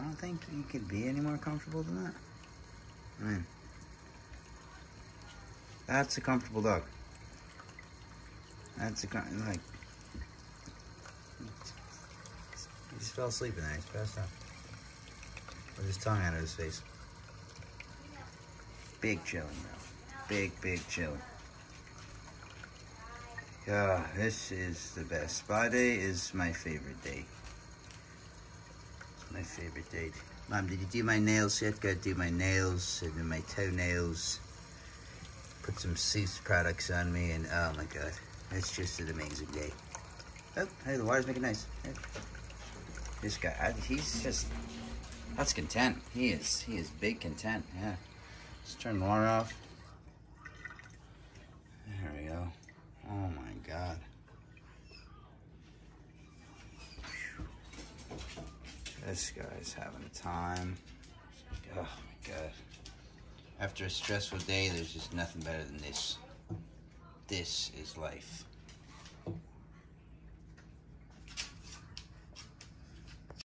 I don't think you could be any more comfortable than that. I mean, that's a comfortable dog. That's a like. He just fell asleep in there. He's passed out. With his tongue out of his face. Big chilling, bro. Big, big chilling. Yeah, this is the best. Spa day is my favorite day. My favorite day. Mom, did you do my nails yet? Gotta do my nails and then my toenails. Put some Cease products on me and oh my god. It's just an amazing day. Oh, hey, the water's making nice. This guy, I, he's just, that's content. He is, he is big content, yeah. Just turn the water off. There we go. Oh my god. This guy's having a time. Oh my god. After a stressful day, there's just nothing better than this. This is life.